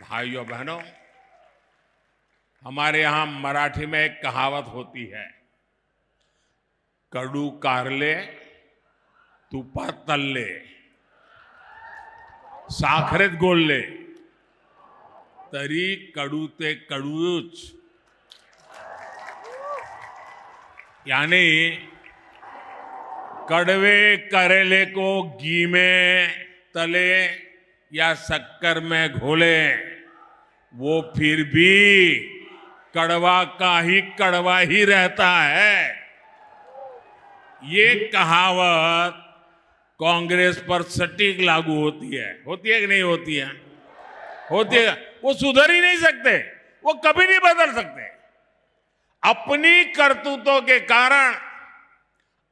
भाइयों बहनों, हमारे यहाँ मराठी में एक कहावत होती है, कडू कारले तुपात तल्ले साखरेत गोलले तरी कडू ते कडूच। यानी कड़वे करेले को घी में तले या शक्कर में घोले, वो फिर भी कड़वा का ही कड़वा ही रहता है। ये कहावत कांग्रेस पर सटीक लागू होती है। होती है कि नहीं होती है? होती है। वो सुधर ही नहीं सकते। वो कभी नहीं बदल सकते। अपनी करतूतों के कारण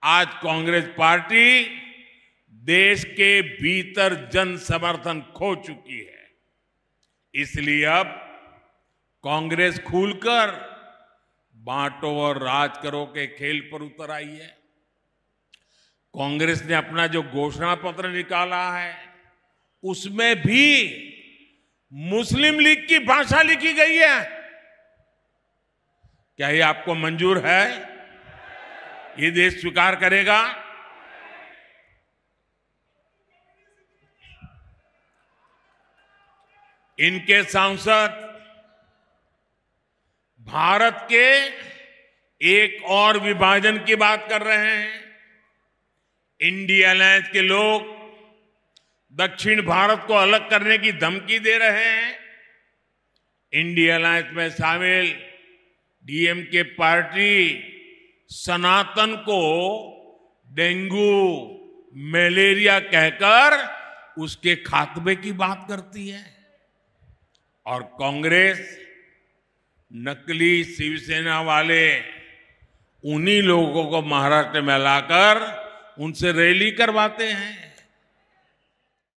आज कांग्रेस पार्टी देश के भीतर जन समर्थन खो चुकी है। इसलिए अब कांग्रेस खुलकर बांटो और राज करो के खेल पर उतर आई है। कांग्रेस ने अपना जो घोषणा पत्र निकाला है, उसमें भी मुस्लिम लीग की भाषा लिखी गई है। क्या ये आपको मंजूर है? ये देश स्वीकार करेगा? इनके सांसद भारत के एक और विभाजन की बात कर रहे हैं। इंडिया अलायंस के लोग दक्षिण भारत को अलग करने की धमकी दे रहे हैं। इंडिया अलायंस में शामिल डीएमके पार्टी सनातन को डेंगू, मलेरिया कहकर उसके खात्मे की बात करती है। और कांग्रेस, नकली शिवसेना वाले, उन्हीं लोगों को महाराष्ट्र में लाकर उनसे रैली करवाते हैं।